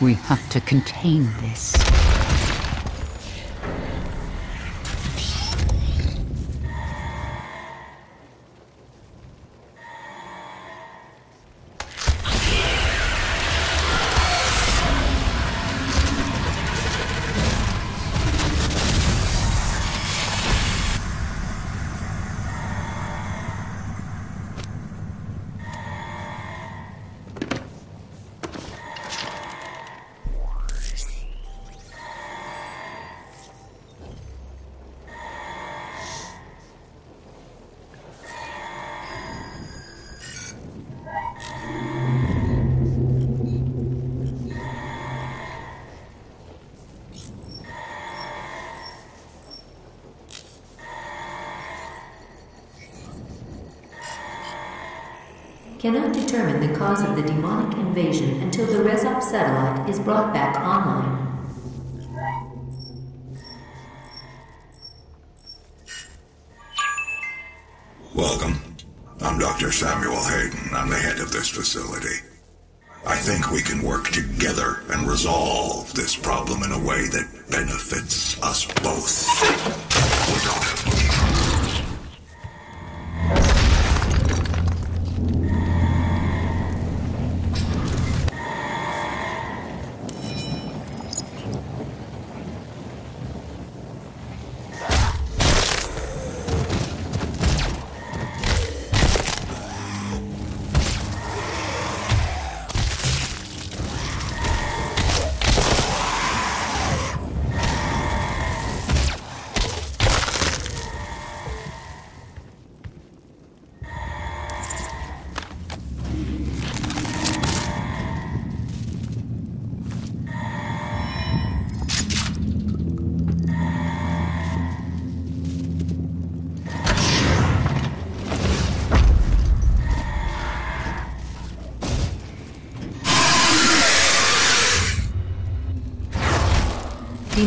We have to contain this. Cannot determine the cause of the demonic invasion until the Rezop satellite is brought back online. Welcome. I'm Dr. Samuel Hayden. I'm the head of this facility. I think we can work together and resolve this problem in a way that benefits us both.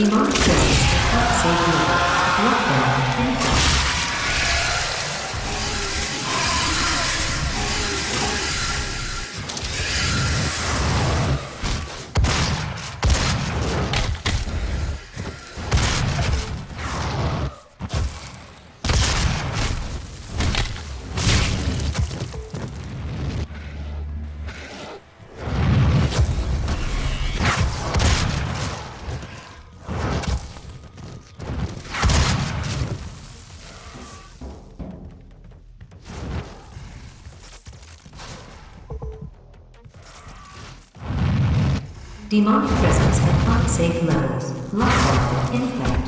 Unsafe levels. Demonic presence at unsafe levels. Lockdown in effect.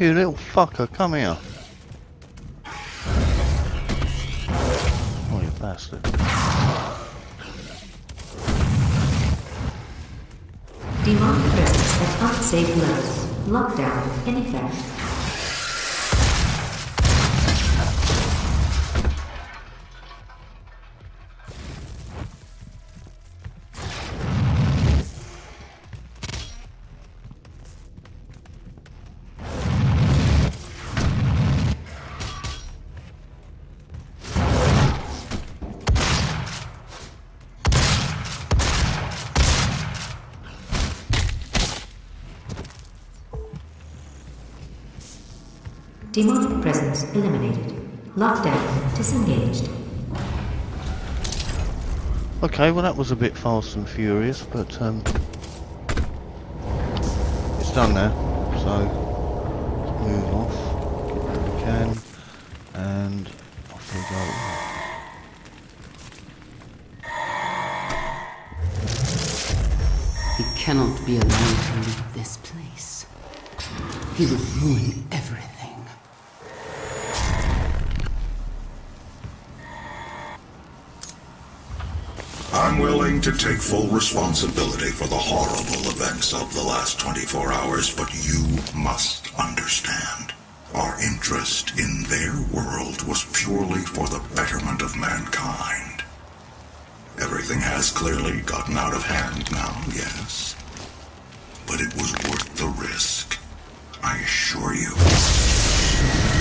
You little fucker, come here. Oh, you bastard. Demonic at unsafe levels. Lockdown in effect. Demonic presence eliminated. Lockdown disengaged. Okay, well that was a bit fast and furious, but um, it's done now. So let's move off if we can, and off we go. He cannot be allowed to leave this place. He will ruin everything. I'm willing to take full responsibility for the horrible events of the last 24 hours, but you must understand. Our interest in their world was purely for the betterment of mankind. Everything has clearly gotten out of hand now, yes. But it was worth the risk. I assure you.